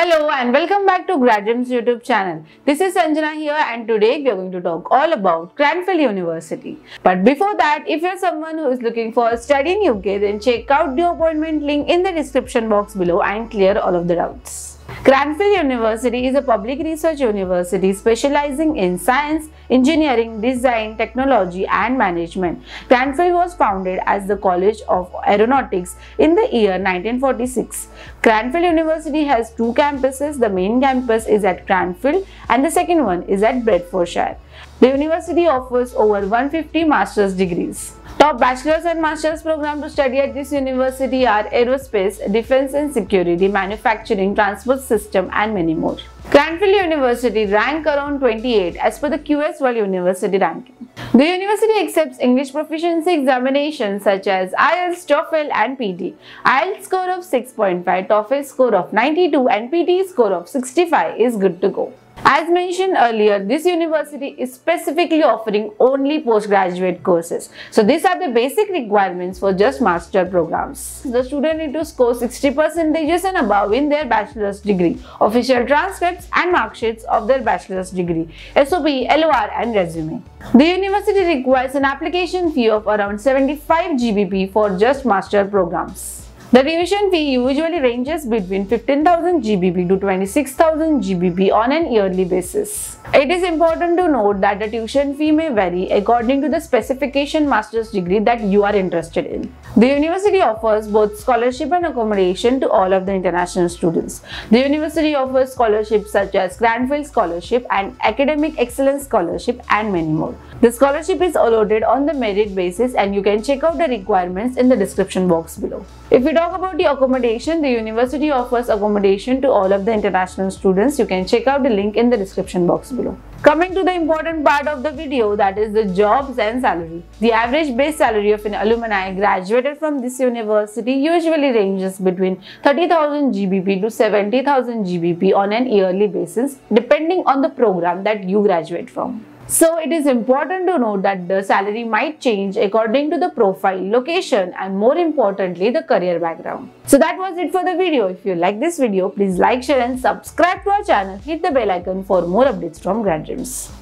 Hello and welcome back to Grad Dreams YouTube channel. This is Sanjana here and today we are going to talk all about Cranfield University. But before that, if you're someone who is looking for a study in UK, then check out the appointment link in the description box below and clear all of the doubts. Cranfield University is a public research university specializing in science, engineering, design, technology and management. Cranfield was founded as the College of Aeronautics in the year 1946. Cranfield University has two campuses. The main campus is at Cranfield and the second one is at Bedfordshire. The university offers over 150 master's degrees. Top bachelor's and master's program to study at this university are aerospace, defense and security, manufacturing, transport system and many more. Cranfield University rank around 28 as per the QS World University ranking. The university accepts English proficiency examinations such as IELTS, TOEFL and PT. IELTS score of 6.5, TOEFL score of 92 and PT score of 65 is good to go. As mentioned earlier, this university is specifically offering only postgraduate courses. So these are the basic requirements for just master programs. The student need to score 60 percentages and above in their bachelor's degree, official transcripts and mark sheets of their bachelor's degree, SOP, LOR and resume. The university requires an application fee of around 75 GBP for just master programs. The tuition fee usually ranges between 15,000 GBP to 26,000 GBP on an yearly basis. It is important to note that the tuition fee may vary according to the specification master's degree that you are interested in. The university offers both scholarship and accommodation to all of the international students. The university offers scholarships such as Cranfield Scholarship and Academic Excellence Scholarship and many more. The scholarship is allotted on the merit basis and you can check out the requirements in the description box below. If we talk about the accommodation, the university offers accommodation to all of the international students. You can check out the link in the description box below. Coming to the important part of the video that is the jobs and salary. The average base salary of an alumni graduated from this university usually ranges between 30,000 GBP to 70,000 GBP on an yearly basis depending on the program that you graduate from. So it is important to note that the salary might change according to the profile, location and more importantly the career background. So that was it for the video. If you like this video, please like, share and subscribe to our channel. Hit the bell icon for more updates from Grad Dreams.